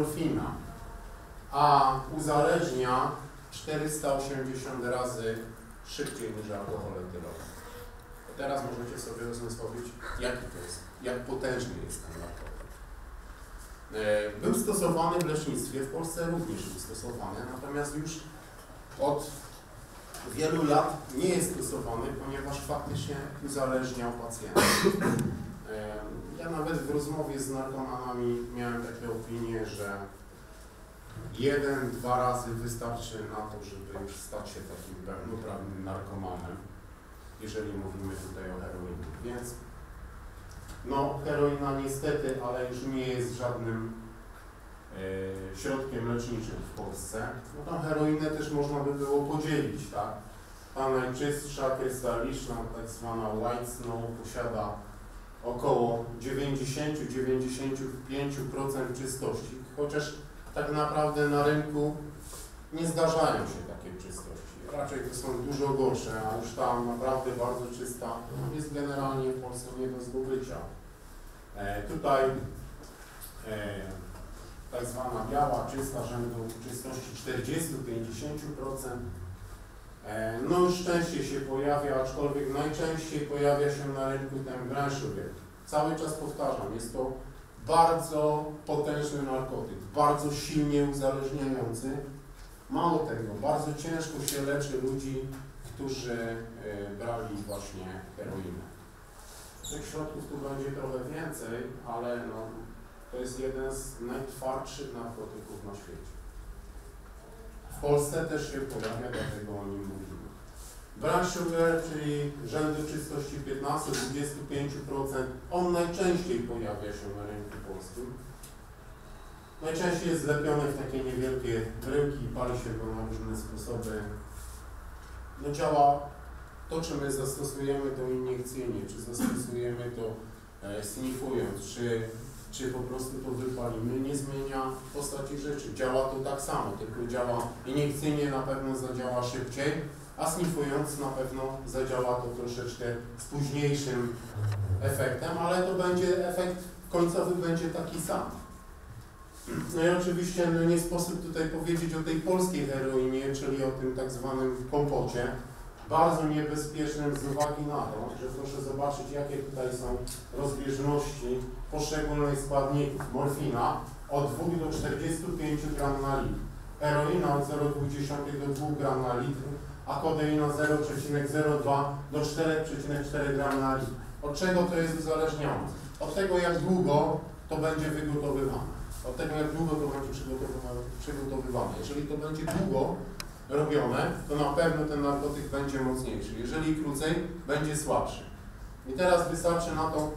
morfina, a uzależnia 480 razy szybciej niż alkohol etylowy. Teraz możecie sobie uzmysłowić, jaki to jest, jak potężny jest ten narkotyk. E, Był stosowany w lecznictwie, w Polsce również był stosowany, natomiast już od wielu lat nie jest stosowany, ponieważ faktycznie uzależniał pacjenta. Ja nawet w rozmowie z narkomanami miałem takie opinie, że jeden, dwa razy wystarczy na to, żeby już stać się takim pełnoprawnym narkomanem, jeżeli mówimy tutaj o heroinie. Więc no, heroina niestety, ale już nie jest żadnym e, środkiem leczniczym w Polsce. No tą heroinę też można by było podzielić, tak? Ta najczystsza, krystaliczna, tak zwana white snow posiada około 90-95% czystości, chociaż tak naprawdę na rynku nie zdarzają się takie czystości. Raczej to są dużo gorsze, a już ta naprawdę bardzo czysta jest generalnie w Polsce nie do zdobycia. E, tutaj e, tak zwana biała, czysta rzędu czystości 40-50%. E, No już częściej się pojawia, aczkolwiek najczęściej pojawia się na rynku ten Sugar. Cały czas powtarzam, jest to bardzo potężny narkotyk, bardzo silnie uzależniający. Mało tego, bardzo ciężko się leczy ludzi, którzy e, brali właśnie heroinę. Tych środków tu będzie trochę więcej, ale no, to jest jeden z najtwardszych narkotyków na świecie. W Polsce też się pojawia, dlatego o nim mówimy. Brown sugar, czyli rzędu czystości 15-25%, on najczęściej pojawia się na rynku polskim. Najczęściej jest zlepiony w takie niewielkie bryłki i pali się go na różne sposoby. No działa to, czy my zastosujemy to iniekcyjnie, czy zastosujemy to e, snifując, czy, czy po prostu to wypalimy, nie zmienia postaci rzeczy. Działa to tak samo, tylko działa iniekcyjnie na pewno zadziała szybciej, a snifując na pewno zadziała to troszeczkę z późniejszym efektem, ale to będzie efekt końcowy będzie taki sam. No i oczywiście no nie sposób tutaj powiedzieć o tej polskiej heroinie, czyli o tym tak zwanym kompocie, bardzo niebezpiecznym z uwagi na to, że proszę zobaczyć jakie tutaj są rozbieżności poszczególnych składników. Morfina od 2 do 45 gram na litr, heroina od 0,2 do 2 gram na litr, a kodeina 0,02 do 4,4 gram na litr. Od czego to jest uzależnione? Od tego jak długo to będzie wygotowywane. Od tego jak długo to będzie przygotowywane. przygotowywane. Jeżeli to będzie długo robione, to na pewno ten narkotyk będzie mocniejszy. Jeżeli krócej, będzie słabszy. I teraz wystarczy na to,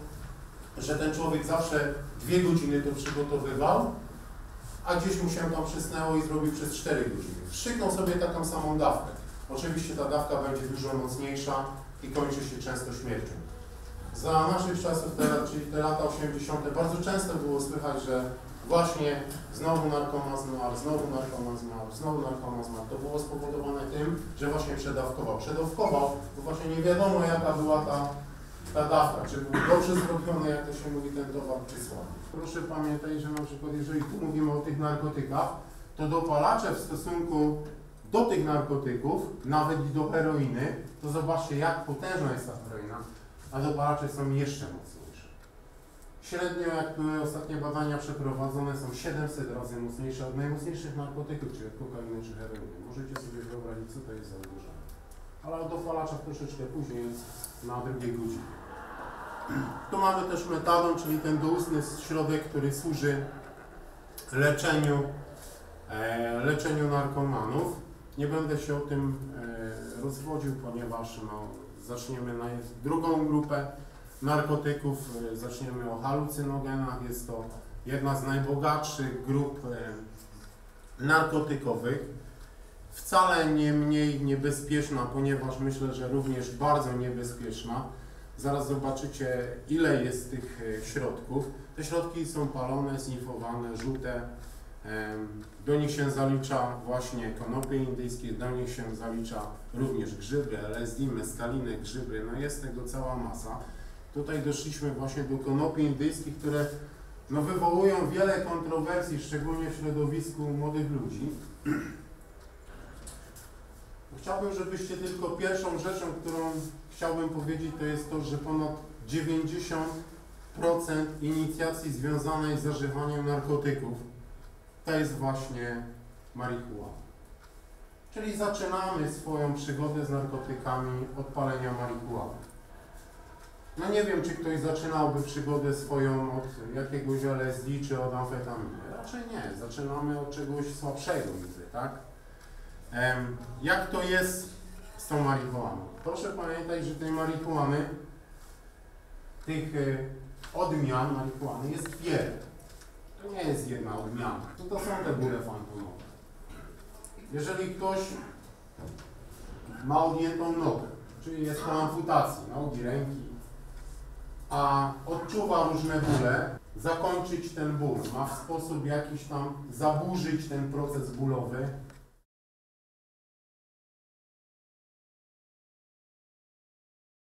że ten człowiek zawsze dwie godziny to przygotowywał, a gdzieś mu się tam przysnęło i zrobił przez 4 godziny. Wszyknął sobie taką samą dawkę. Oczywiście ta dawka będzie dużo mocniejsza i kończy się często śmiercią. Za naszych czasów, te, czyli te lata 80., bardzo często było słychać, że właśnie znowu narkoman zmarł, znowu narkoman zmarł, znowu narkoman zmarł. To było spowodowane tym, że właśnie przedawkował. Przedawkował, bo właśnie nie wiadomo jaka była ta, ta dawka, czy był dobrze zrobiony, jak to się mówi, ten towar, czy słaby. Proszę pamiętać, że na przykład jeżeli tu mówimy o tych narkotykach, to dopalacze w stosunku do tych narkotyków, nawet i do heroiny, to zobaczcie jak potężna jest ta heroina, a dopalacze są jeszcze mocniejsze. Średnio, jak były ostatnie badania przeprowadzone, są 700 razy mocniejsze od najmocniejszych narkotyków, czyli od kokainy czy heroiny. Możecie sobie wyobrazić, co to jest za uderzenie. Ale o dopalaczach troszeczkę później, jest na drugiej godzinie. Tu mamy też metadon, czyli ten doustny środek, który służy leczeniu, e, leczeniu narkomanów. Nie będę się o tym e, rozwodził, ponieważ no, zaczniemy na drugą grupę narkotyków, e, zaczniemy o halucynogenach. Jest to jedna z najbogatszych grup e, narkotykowych. Wcale nie mniej niebezpieczna, ponieważ myślę, że również bardzo niebezpieczna. Zaraz zobaczycie, ile jest tych e, środków. Te środki są palone, snifowane, żółte. Do nich się zalicza właśnie konopie indyjskie, do nich się zalicza również grzyby, LSD, meskaliny, grzyby, no jest tego cała masa. Tutaj doszliśmy właśnie do konopi indyjskich, które no, wywołują wiele kontrowersji, szczególnie w środowisku młodych ludzi. Chciałbym, żebyście tylko pierwszą rzeczą, którą chciałbym powiedzieć, to jest to, że ponad 90% inicjacji związanej z zażywaniem narkotyków to jest właśnie marihuana. Czyli zaczynamy swoją przygodę z narkotykami od palenia marihuany. No nie wiem, czy ktoś zaczynałby przygodę swoją od jakiegoś LSD czy od amfetaminy. Raczej nie. Zaczynamy od czegoś słabszego niby, tak? Jak to jest z tą marihuaną? Proszę pamiętać, że tej marihuany, tych e, odmian marihuany jest wiele. To nie jest jedna odmiana. To, to są te bóle fantomowe. Jeżeli ktoś ma odjętą nogę, czyli jest po amputacji nogi, ręki, a odczuwa różne bóle, zakończyć ten ból, ma w sposób jakiś tam zaburzyć ten proces bólowy,